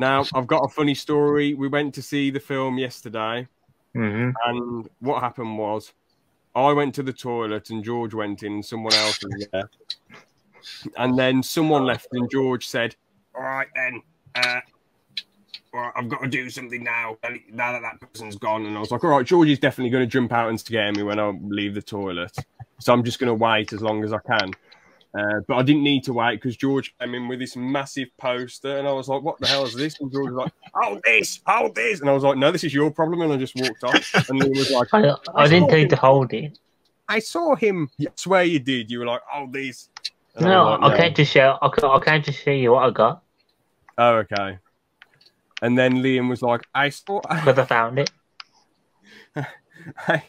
Now, I've got a funny story. We went to see the film yesterday, Mhm. and what happened was I went to the toilet and George went in, someone else was there. And then someone left, and George said, All right, then, uh, well, I've got to do something now. Now that that person's gone, and I was like, "All right, George is definitely going to jump out and scare me when I leave the toilet." So I'm just going to wait as long as I can. Uh, but I didn't need to wait because George came in with this massive poster, and I was like, "What the hell is this?" And George was like, "Hold this, hold this," and I was like, "No, this is your problem," and I just walked off. And he was like, I, I didn't tell you to hold it. "I saw him." I swear you did. You were like, "Hold this." And No, was like, I can't just show. I can't, I can't just show you what I got Oh, okay. And then Liam was like, "I saw." because I found it. I,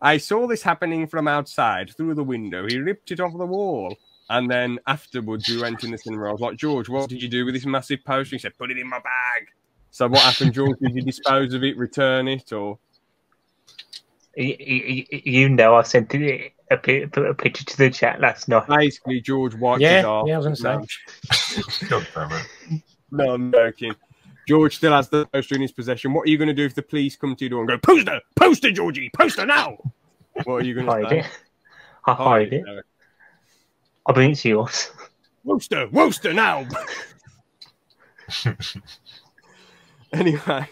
I saw this happening from outside through the window. He ripped it off the wall. And then afterwards, we went in the cinema. I was like, George, what did you do with this massive poster? He said, put it in my bag. So what happened, George? Did you dispose of it, return it, or? You, you, you know, I sent a, a picture to the chat last night. Basically, George wiped Yeah, it off. yeah, I was gonna No, God damn it. no, I'm joking. George still has the poster in his possession. What are you going to do if the police come to your door and go, poster, poster, Georgie, poster now? What are you going to Hide say? it. I hide it. Eric. I bring it to yours. Wooster, Wooster now. anyway,